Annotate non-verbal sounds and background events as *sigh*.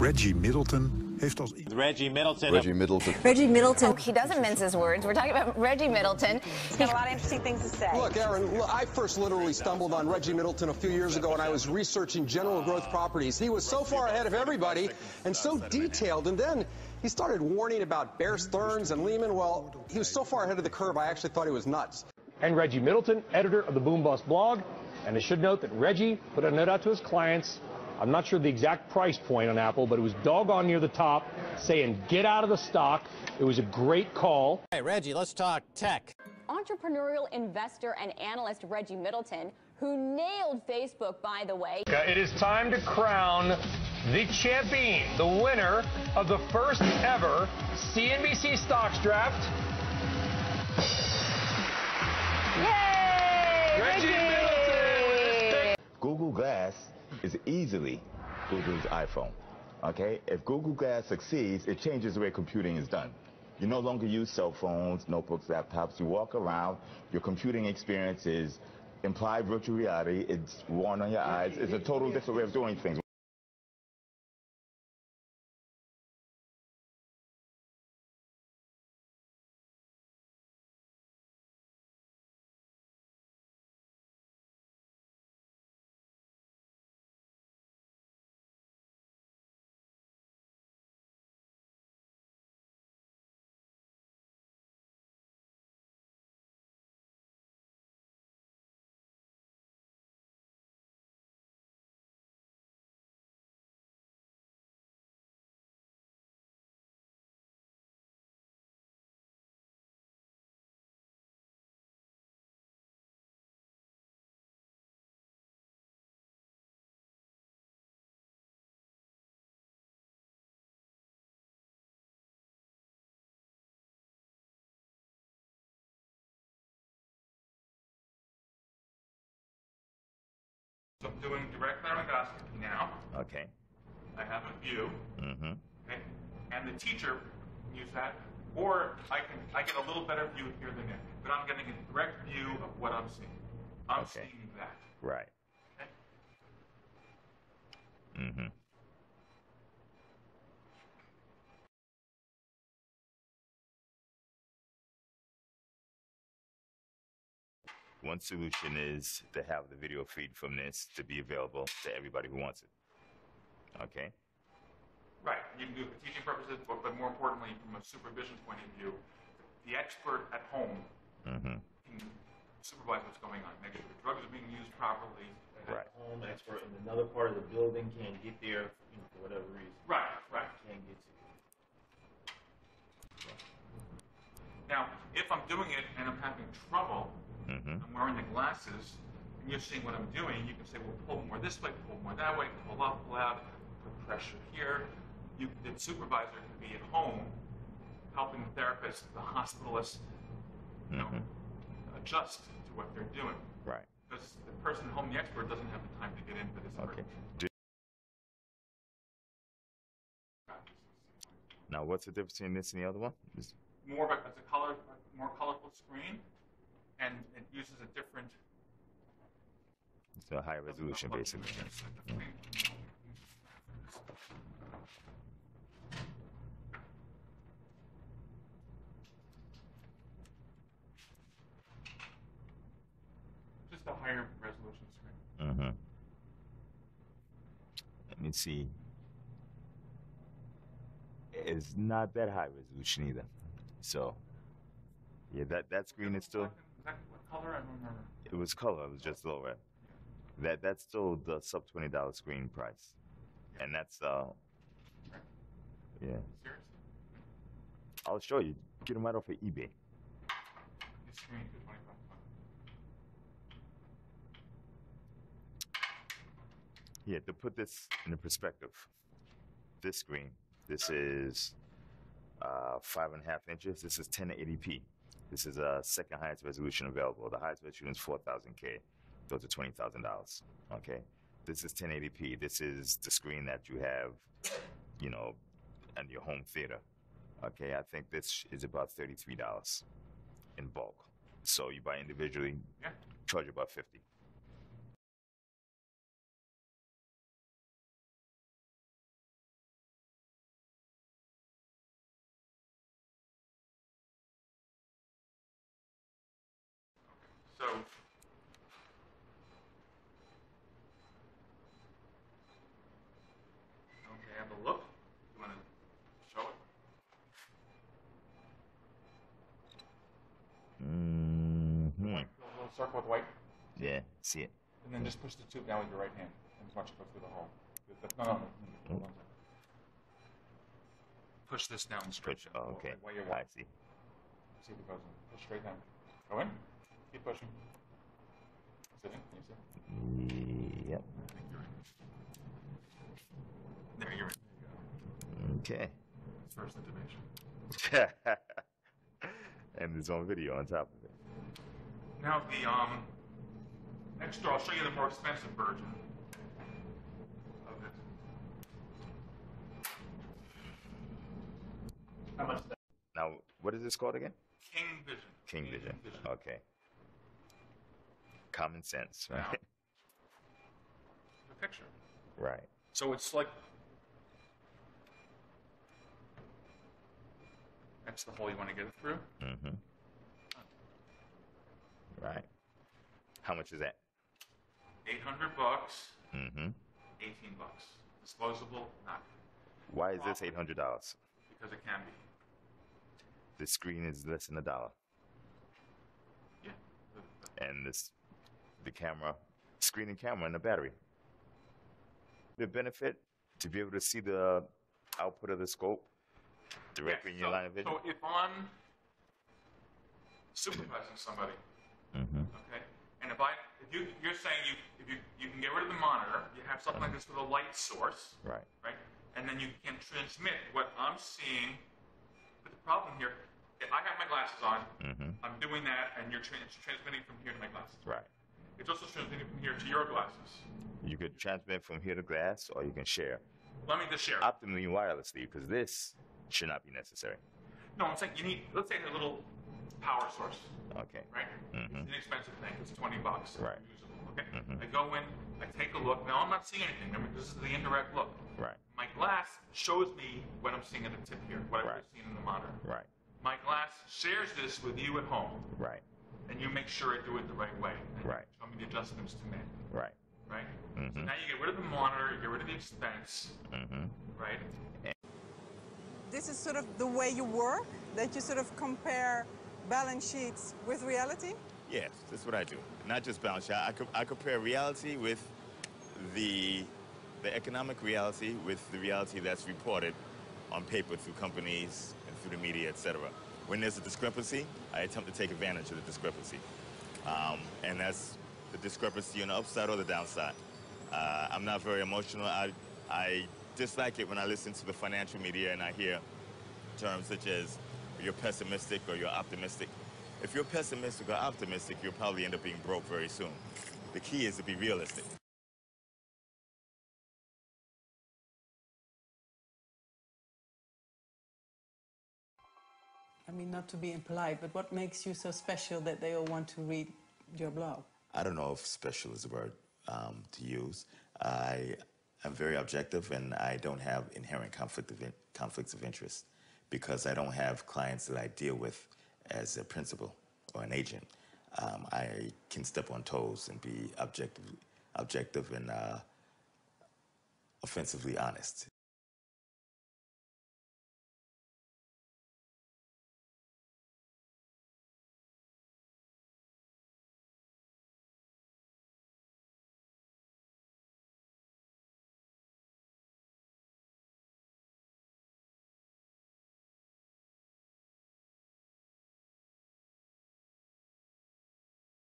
Reggie Middleton heeft als Reggie Middleton. Reggie Middleton. Reggie Middleton. He doesn't mince his words. We're talking about Reggie Middleton. He's got a lot of interesting things to say. Look, Aaron, look, I first literally stumbled on Reggie Middleton a few years ago when I was researching General Growth Properties. He was so far ahead of everybody and so detailed. And then he started warning about Bear Stearns and Lehman. Well, he was so far ahead of the curve, I actually thought he was nuts. and Reggie Middleton, editor of the Boom Bust blog. And I should note that Reggie put a note out to his clients. I'm not sure the exact price point on Apple, but it was doggone near the top, saying get out of the stock. It was a great call. Hey, Reggie, let's talk tech. Entrepreneurial investor and analyst Reggie Middleton, who nailed Facebook, by the way. It is time to crown the champion, the winner of the first ever CNBC Stocks Draft. Yay! Reggie Middleton! Google Glass is easily Google's iPhone. Okay? If Google Glass succeeds, it changes the way computing is done. You no longer use cell phones, notebooks, laptops. You walk around. Your computing experience is implied virtual reality. It's worn on your eyes. It's a total different way of doing things. So I'm doing direct laryngoscopy now. Okay. I have a view, Mm-hmm. okay, and the teacher can use that, or I can I get a little better view here than there, but I'm getting a direct view of what I'm seeing. I'm Okay. seeing that. Right. Okay? Mm-hmm. One solution is to have the video feed from this to be available to everybody who wants it. Okay? Right. You can do it for teaching purposes, but, but more importantly, from a supervision point of view, the expert at home Mm-hmm. can supervise what's going on, make sure the drugs are being used properly. Right. At home expert in another part of the building can't get there you know, for whatever reason. Right, right. Can't get to it. Now, if I'm doing it and I'm having trouble, Mm-hmm. I'm wearing the glasses, and you're seeing what I'm doing, you can say, well, pull more this way, pull more that way, pull up, pull out, put pressure here. You, the supervisor can be at home, helping the therapist, the hospitalist, you know, Mhm. adjust to what they're doing. Right. Because the person at home, the expert, doesn't have the time to get into this. Okay. Do- now, what's the difference between this and the other one? More of a, it's a color, more colorful screen, and it uses a different. It's a higher resolution, basically. Just a higher resolution screen. Mm-hmm. Let me see. It's not that high resolution either. So, yeah, that, that screen is still. Is that what color? I don't remember. It was color. It was just lower. That that's still the sub twenty dollar screen price, and that's uh. Yeah, Seriously? I'll show you. Get them right off of eBay. These screens are 25. Yeah, to put this in perspective, this screen, this is uh, five and a half inches. This is 1080p. This is a second highest resolution available. The highest resolution is 4000K. Those are $20,000. Okay. This is 1080p. This is the screen that you have, you know, in your home theater. Okay. I think this is about $33 in bulk. So you buy individually, Yeah. charge about 50 So. Okay, have a look. You want to show it? Mm-hmm. White, a little circle with white, Yeah, see it. and then just push the tube down with your right hand and watch it go through the hole. No, no, no, no, hold on a second. Push this down straight. Push. Oh, okay. While you're I see. See if it goes in. Push straight down. Go in. Keep pushing. Is it in? Can you see? Yep. I think you're in. There, you're in. There you go. Okay. First intimation. *laughs* and there's on video on top of it. Now the um next door, I'll show you the more expensive version of it. How much is that? Now, what is this called again? King Vision. King Vision. Okay. Common sense, right? Now. The picture. Right. So it's like that's the hole you want to get it through. Mm-hmm. Right. How much is that? Eight hundred bucks, Mm-hmm. eighteen bucks. Disposable, not Why is this eight hundred dollars? because it can be. The screen is less than a dollar, Yeah. The- the- and this, the camera, screen and camera, and the battery. The benefit to be able to see the output of the scope directly in your so, line of vision. So if I'm supervising somebody, mm-hmm. okay, and if I, if you, you're saying you, if you, you can get rid of the monitor, you have something like this with a light source, Right. right, and then you can transmit what I'm seeing. But the problem here, if I have my glasses on. Mm-hmm. I'm doing that, and you're tra- transmitting from here to my glasses. Right. It's also transmitting from here to your glasses. You could transmit from here to glass, or you can share Let me just share. optimally wirelessly, because this should not be necessary. no, I'm saying you need, let's say a little power source. Okay. right? Mm-hmm. It's an expensive thing. It's 20 bucks. Right. Usable, okay? Mhm. I go in, I take a look. Now I'm not seeing anything. Remember, this is the indirect look. Right. My glass shows me what I'm seeing at the tip here, what Right. I've seen in the monitor. Right. My glass shares this with you at home, Right. and you make sure I do it the right way. Right. Show me the adjustments to make, Right. right? So Mhm. now you get rid of the monitor, you get rid of the expense, Mm-hmm. right? This is sort of the way you work, that you sort of compare balance sheets with reality? Yes, that's what I do. Not just balance sheet. I, co- I compare reality with the the economic reality with the reality that's reported on paper through companies and through the media, etc. When there's a discrepancy, I attempt to take advantage of the discrepancy, um, and that's the discrepancy on the upside or the downside. Uh, I'm not very emotional. I I dislike it when I listen to the financial media and I hear terms such as you're pessimistic or you're optimistic. If you're pessimistic or optimistic, you'll probably end up being broke very soon. The key is to be realistic. I mean, not to be impolite, but what makes you so special that they all want to read your blog? I don't know if special is a word um, to use. I am very objective and I don't have inherent conflict of in- conflicts of interest because I don't have clients that I deal with as a principal or an agent. Um, I can step on toes and be objective, objective and uh, offensively honest.